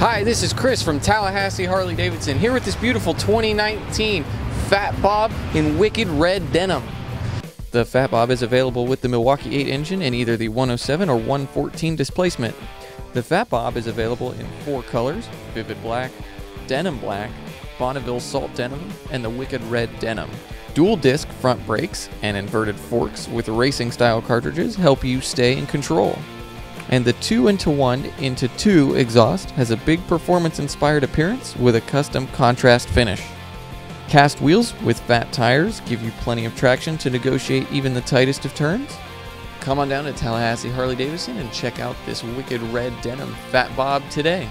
Hi, this is Chris from Tallahassee Harley Davidson here with this beautiful 2019 Fat Bob in Wicked Red Denim. The Fat Bob is available with the Milwaukee 8 engine in either the 107 or 114 displacement. The Fat Bob is available in four colors Vivid Black, Denim Black, Bonneville Salt Denim, and the Wicked Red Denim. Dual disc front brakes and inverted forks with racing style cartridges help you stay in control. And the 2 into 1 into 2 exhaust has a big performance inspired appearance with a custom contrast finish. Cast wheels with fat tires give you plenty of traction to negotiate even the tightest of turns. Come on down to Tallahassee Harley Davidson and check out this wicked red denim Fat Bob today.